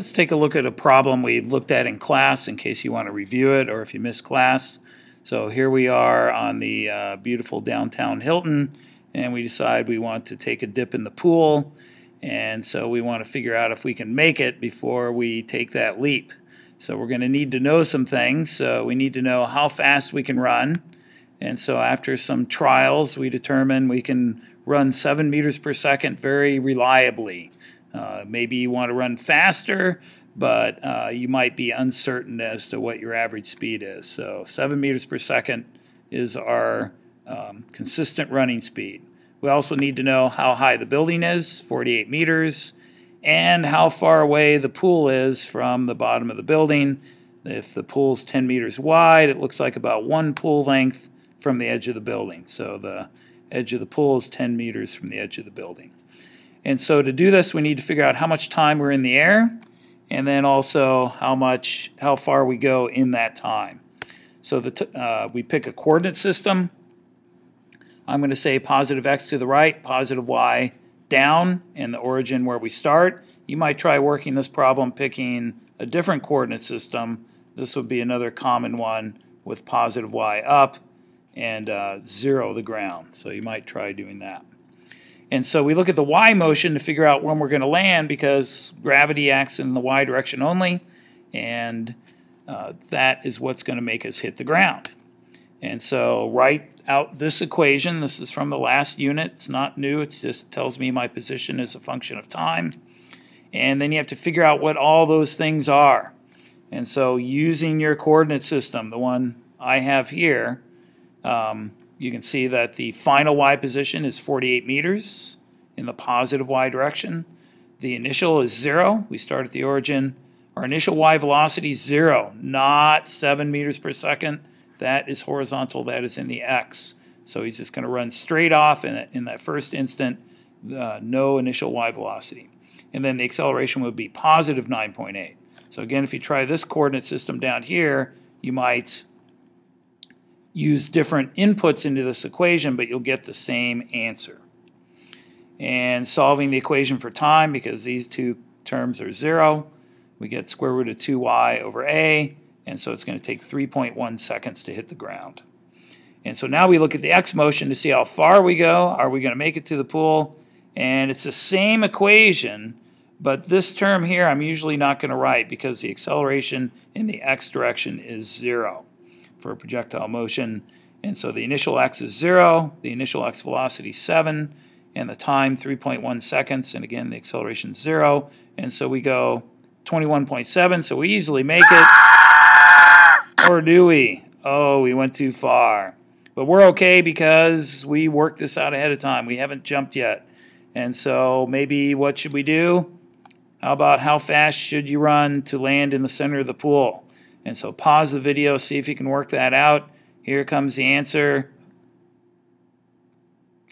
Let's take a look at a problem we looked at in class in case you want to review it or if you missed class. So here we are on the uh, beautiful downtown Hilton and we decide we want to take a dip in the pool and so we want to figure out if we can make it before we take that leap. So we're going to need to know some things. So we need to know how fast we can run. And so after some trials, we determine we can run 7 meters per second very reliably. Uh, maybe you want to run faster, but uh, you might be uncertain as to what your average speed is. So 7 meters per second is our um, consistent running speed. We also need to know how high the building is, 48 meters, and how far away the pool is from the bottom of the building. If the pool is 10 meters wide, it looks like about one pool length from the edge of the building. So the edge of the pool is 10 meters from the edge of the building. And so to do this, we need to figure out how much time we're in the air, and then also how much, how far we go in that time. So the uh, we pick a coordinate system. I'm going to say positive x to the right, positive y down, and the origin where we start. You might try working this problem picking a different coordinate system. This would be another common one with positive y up and uh, 0 the ground. So you might try doing that. And so we look at the y motion to figure out when we're going to land because gravity acts in the y direction only, and uh, that is what's going to make us hit the ground. And so write out this equation. This is from the last unit. It's not new. It just tells me my position is a function of time. And then you have to figure out what all those things are. And so using your coordinate system, the one I have here, um, you can see that the final y position is 48 meters in the positive y direction. The initial is 0. We start at the origin. Our initial y velocity is 0, not 7 meters per second that is horizontal, that is in the x. So he's just going to run straight off in, in that first instant, uh, no initial y velocity. And then the acceleration would be positive 9.8. So again, if you try this coordinate system down here, you might use different inputs into this equation, but you'll get the same answer. And solving the equation for time, because these two terms are zero, we get square root of 2y over a, and so it's going to take 3.1 seconds to hit the ground. And so now we look at the x motion to see how far we go. Are we going to make it to the pool? And it's the same equation, but this term here I'm usually not going to write because the acceleration in the x direction is 0 for projectile motion. And so the initial x is 0, the initial x velocity is 7, and the time 3.1 seconds, and again the acceleration is 0. And so we go 21.7, so we easily make it. Or do we? Oh, we went too far. But we're okay because we worked this out ahead of time. We haven't jumped yet. And so maybe what should we do? How about how fast should you run to land in the center of the pool? And so pause the video, see if you can work that out. Here comes the answer.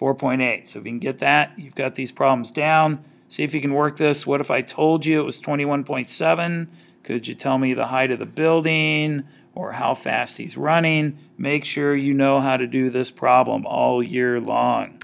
4.8. So if you can get that, you've got these problems down. See if you can work this. What if I told you it was 21.7? Could you tell me the height of the building? or how fast he's running. Make sure you know how to do this problem all year long.